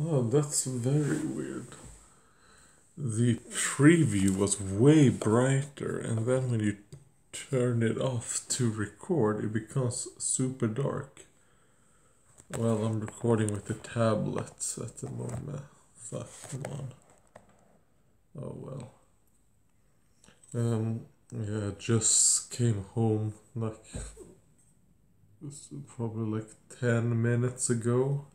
Oh, that's very weird. The preview was way brighter, and then when you turn it off to record, it becomes super dark. Well, I'm recording with the tablets at the moment. Fuck, come on. Oh well. Um, yeah, just came home like probably like 10 minutes ago.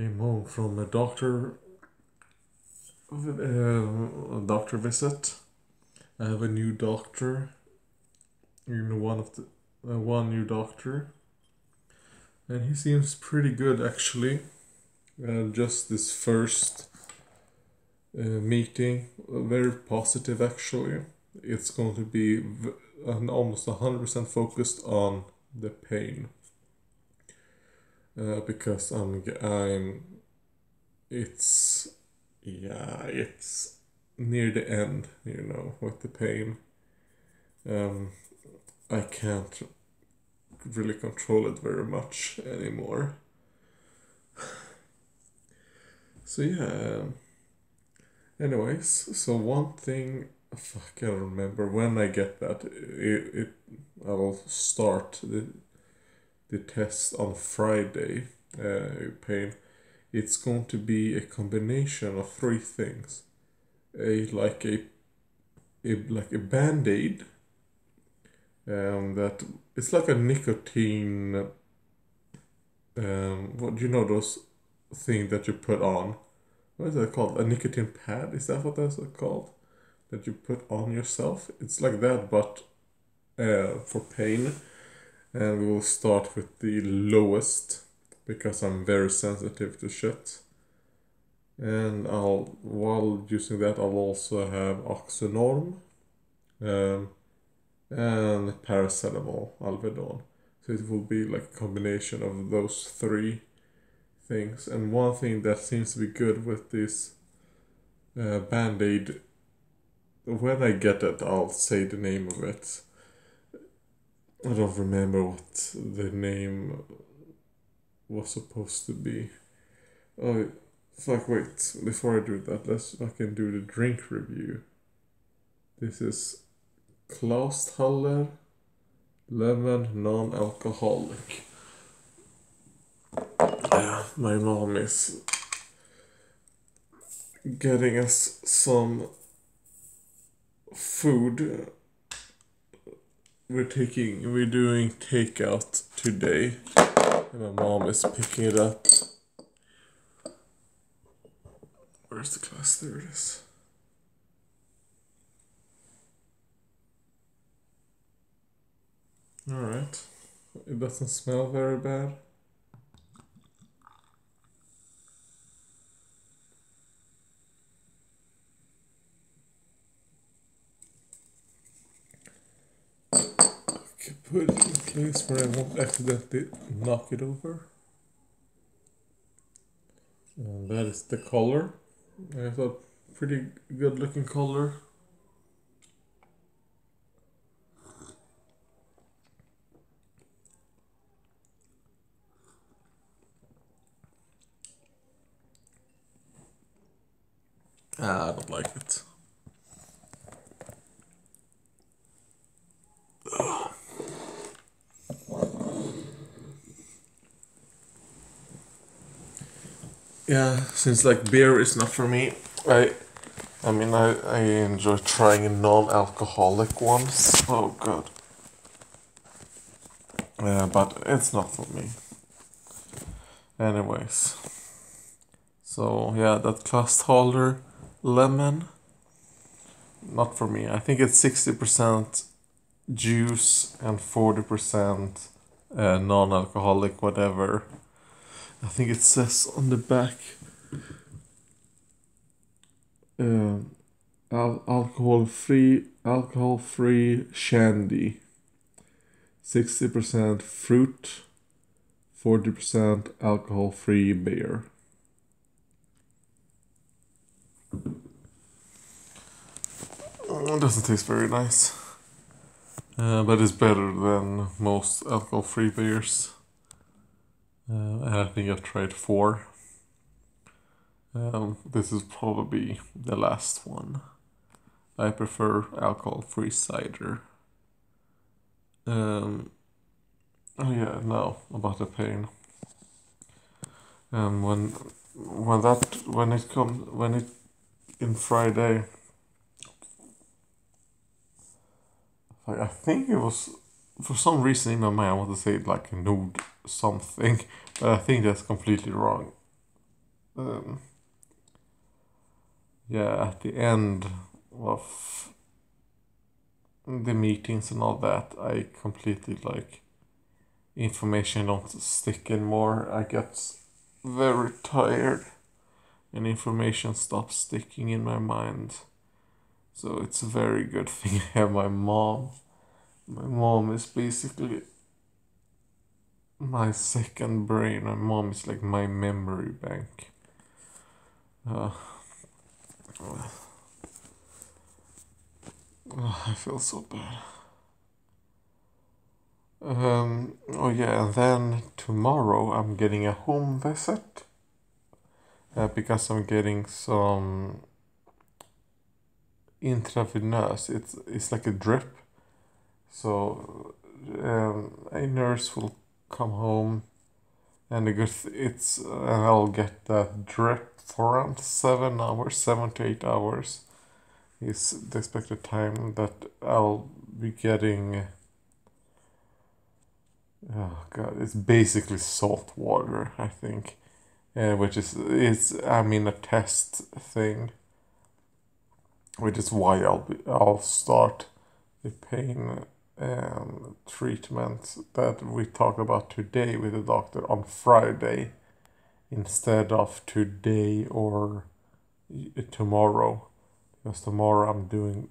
Came home from a doctor uh, a doctor visit. I have a new doctor. You know, one of the uh, one new doctor, and he seems pretty good actually. Uh, just this first uh, meeting, very positive actually. It's going to be v- an almost hundred percent focused on the pain. Uh, because I'm I'm it's yeah it's near the end you know with the pain. Um I can't really control it very much anymore. So yeah um, anyways so one thing fuck, I remember. When I get that it, it I will start the the test on Friday uh, pain it's going to be a combination of three things. A like a, a like a band-aid um, that it's like a nicotine um, what do you know those thing that you put on? What is that called? A nicotine pad? Is that what that's called? That you put on yourself? It's like that but uh, for pain and we will start with the lowest because I'm very sensitive to shit. And I'll while using that I'll also have Oxynorm um, and paracetamol, Alvedon. So it will be like a combination of those three things. And one thing that seems to be good with this uh, band-aid when I get it I'll say the name of it. I don't remember what the name was supposed to be. Oh, fuck, wait. Before I do that, let's fucking do the drink review. This is Clausthaler Lemon Non Alcoholic. Yeah, my mom is getting us some food. We're taking, we're doing takeout today. And my mom is picking it up. Where's the glass? There it is. Alright. It doesn't smell very bad. Put it in place where I won't accidentally knock it over. And that is the color. I thought pretty good looking color. Ah, I don't like it. Yeah, since like beer is not for me, I, I mean, I, I enjoy trying non-alcoholic ones. Oh god. Yeah, but it's not for me. Anyways, so yeah, that Clausthaler lemon, not for me. I think it's sixty percent juice and forty percent uh, non-alcoholic, whatever. I think it says on the back uh, al- alcohol free alcohol free shandy 60% fruit 40% alcohol free beer. It doesn't taste very nice. Uh, but it's better than most alcohol free beers uh, and I think I've tried four Um, this is probably the last one. I prefer alcohol-free cider. Um, oh yeah, now about the pain. Um, when when that when it comes when it in Friday, Like I think it was for some reason in my mind I want to say like nude something, but I think that's completely wrong. Um, yeah, at the end of the meetings and all that, I completely like information don't stick anymore. I get very tired and information stops sticking in my mind. So it's a very good thing I have my mom. My mom is basically my second brain. My mom is like my memory bank. Uh, Oh, I feel so bad. Um, oh yeah, and then tomorrow I'm getting a home visit uh, because I'm getting some intravenous. It's it's like a drip. So um, a nurse will come home, and good it's and I'll get that drip for around seven hours, seven to eight hours. Is the expected time that I'll be getting. Oh god, it's basically salt water, I think, uh, which is it's I mean a test thing, which is why I'll be I'll start the pain um, treatment that we talk about today with the doctor on Friday, instead of today or tomorrow because tomorrow I'm doing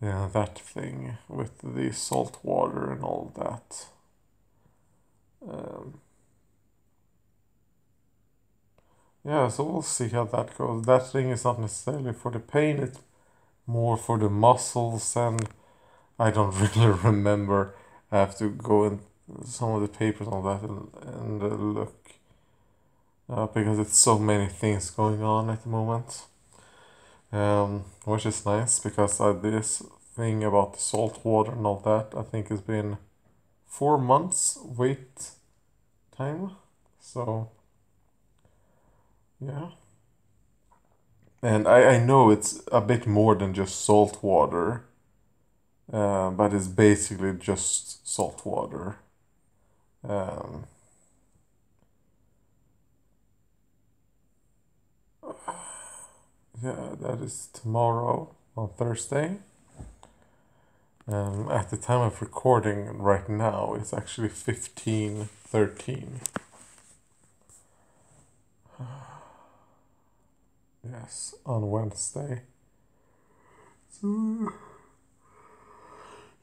yeah, that thing with the salt water and all that. Um, yeah, so we'll see how that goes. That thing is not necessarily for the pain, it's more for the muscles, and I don't really remember. I have to go in some of the papers all that and, and uh, look uh, because it's so many things going on at the moment. Um, which is nice because uh, this thing about the salt water and all that I think has been four months wait time. So yeah. And I, I know it's a bit more than just salt water uh, but it's basically just salt water um, yeah, that is tomorrow on Thursday. Um, at the time of recording right now, it's actually 1513. yes, on Wednesday. So,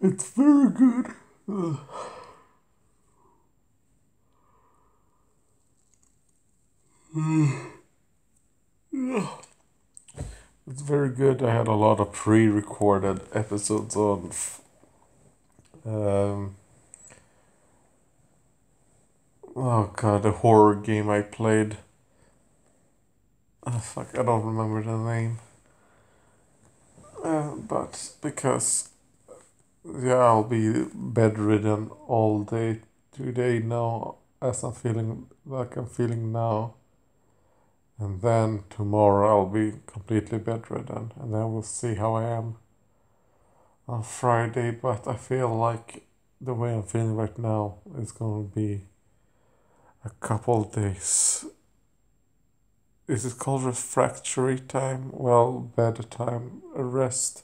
it's very good. It's very good. I had a lot of pre-recorded episodes on. Um, oh god, the horror game I played. Oh, fuck, I don't remember the name. Uh, but because yeah, I'll be bedridden all day today now, as I'm feeling like I'm feeling now. And then tomorrow I'll be completely bedridden, and then we'll see how I am on Friday. But I feel like the way I'm feeling right now is going to be a couple days. Is it called refractory time? Well, bed time, rest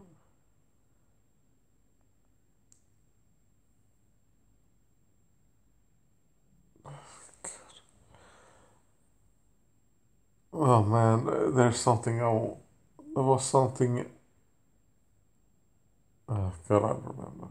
Oh man, there's something Oh, there was something. Oh God, I remember.